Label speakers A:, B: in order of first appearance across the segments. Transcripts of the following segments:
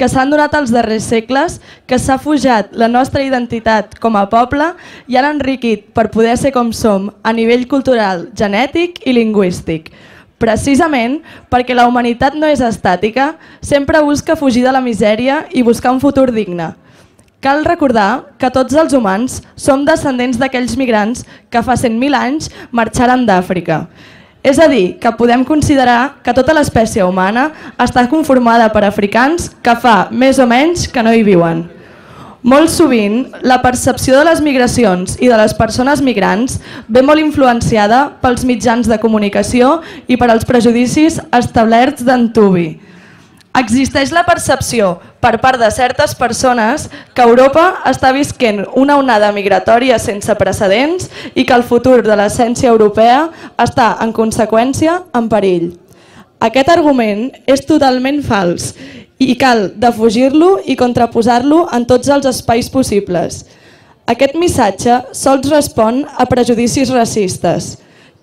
A: que s'han donat als darrers segles, que s'ha forjat la nostra identitat com a poble i han enriquit per poder ser com som a nivell cultural, genètic i lingüístic. Precisament perquè la humanitat no és estàtica, sempre busca fugir de la misèria i buscar un futur digne. Cal recordar que tots els humans som descendents d'aquells migrants que fa 100.000 anys marxaren d'Àfrica. És a dir, que podem considerar que tota l'espècie humana està conformada per africans que fa més o menys que no hi viuen. Molt sovint, la percepció de les migracions i de les persones migrants ve molt influenciada pels mitjans de comunicació i per als prejudicis establerts d'Antubi. Existeix la percepció per part de certes persones que Europa està visquent una onada migratòria sense precedents i que el futur de l'essència europea està, en conseqüència, en perill. Aquest argument és totalment fals i cal defugir-lo i contraposar-lo en tots els espais possibles. Aquest missatge sols respon a prejudicis racistes.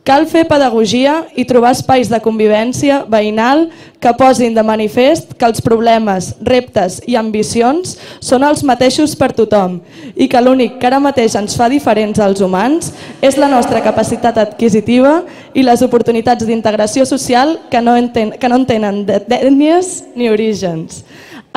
A: Cal fer pedagogia i trobar espais de convivència veïnal que posin de manifest que els problemes, reptes i ambicions són els mateixos per tothom i que l'únic que ara mateix ens fa diferents als humans és la nostra capacitat adquisitiva i les oportunitats d'integració social que no, enten, que no en tenen d'ètnies ni orígens.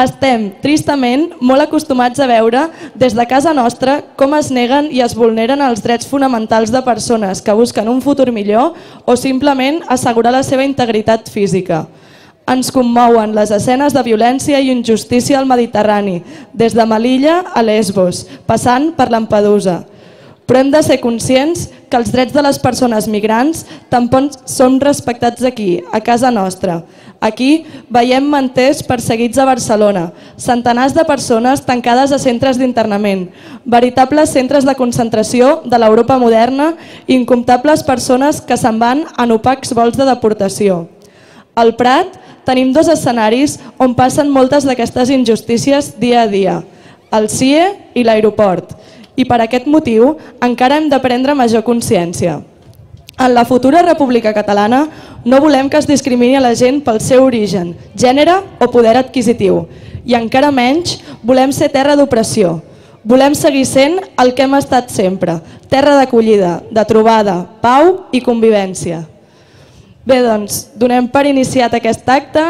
A: Estem, tristament, molt acostumats a veure des de casa nostra com es neguen i es vulneren els drets fonamentals de persones que busquen un futur millor o simplement assegurar la seva integritat física. Ens commouen les escenes de violència i injustícia al Mediterrani, des de Melilla a Lesbos, passant per Lampedusa. Però hem de ser conscients que els drets de les persones migrants tampoc són respectats aquí, a casa nostra. Aquí veiem manters perseguits a Barcelona, centenars de persones tancades a centres d'internament, veritables centres de concentració de l'Europa moderna i incomptables persones que se'n van en opacs vols de deportació. Al Prat tenim dos escenaris on passen moltes d'aquestes injustícies dia a dia, el CIE i l'aeroport i per aquest motiu encara hem de prendre major consciència. En la futura República Catalana no volem que es discrimini a la gent pel seu origen, gènere o poder adquisitiu i encara menys volem ser terra d'opressió. Volem seguir sent el que hem estat sempre, terra d'acollida, de trobada, pau i convivència. Bé, doncs, donem per iniciat aquest acte